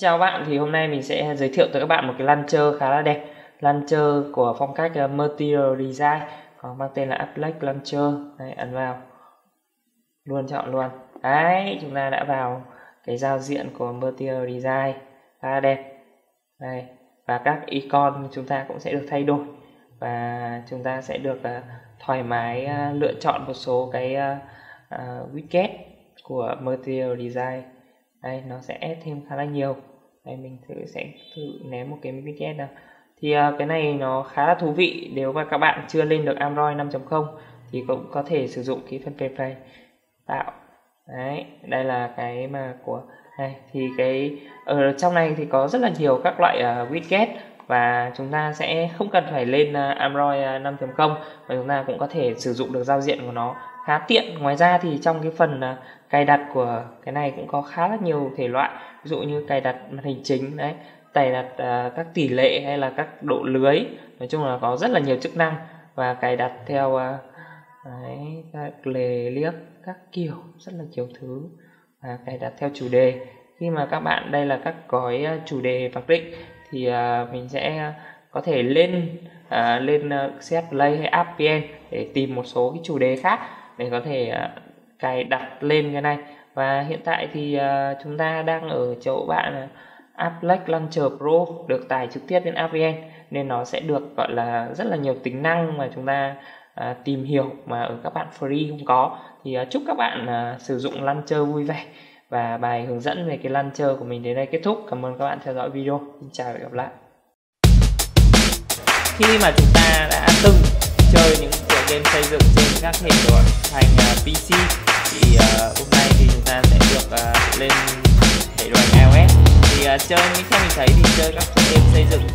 Xin chào bạn, thì hôm nay mình sẽ giới thiệu tới các bạn một cái launcher khá là đẹp. Launcher của phong cách ờ, uh, Material Design. Có mang tên là Applex Launcher. Đây, ấn vào. Luôn chọn luôn. Đấy, chúng ta đã vào cái giao diện của Material Design. Khá là đẹp. Đây, và các icon chúng ta cũng sẽ được thay đổi. Và chúng ta sẽ được uh, thoải mái uh, lựa chọn một số cái uh, uh, widget của Material Design đây nó sẽ thêm khá là nhiều. Đây mình thử sẽ thử ném một cái widget nào. Thì uh, cái này nó khá là thú vị nếu mà các bạn chưa lên được Android 5.0 thì cũng có thể sử dụng cái phần play tạo. Đấy đây là cái mà của đây thì cái ở trong này thì có rất là nhiều các loại uh, widget và chúng ta sẽ không cần phải lên à, Android 5.0 và chúng ta cũng có thể sử dụng được giao diện của nó khá tiện. Ngoài ra thì trong cái phần à, cài đặt của cái này cũng có khá là nhiều thể loại. Ví dụ như cài đặt màn hình chính đấy cài đặt uh, các tỷ lệ hay là các độ lưới. Nói chung là có rất là nhiều chức năng. Và cài đặt theo uh, đấy, các lề liếc các kiểu rất là nhiều thứ. Và cài đặt theo chủ đề. Khi mà các bạn đây là các gói chủ đề mặc định thì uh, mình sẽ có thể lên uh, lên ờ, CS play hay app vn để tìm một số cái chủ đề khác để có thể uh, cài đặt lên cái này. Và hiện tại thì uh, chúng ta đang ở chỗ bạn Applex Launcher Pro được tải trực tiếp lên App VN nên nó sẽ được gọi là rất là nhiều tính năng mà chúng ta À, tìm hiểu mà ở các bạn free không có. Thì à, chúc các bạn à, sử dụng Launcher vui vẻ và bài hướng dẫn về cái Launcher của mình đến đây kết thúc. Cảm ơn các bạn theo dõi video. Xin chào và gặp lại. Khi mà chúng ta đã từng chơi những tựa game xây dựng trên các hệ điều hành à, PC thì uh, hôm nay thì chúng ta sẽ được uh, lên hệ điều hành iOS. Thì uh, chơi như theo mình thấy thì chơi các tựa game xây dựng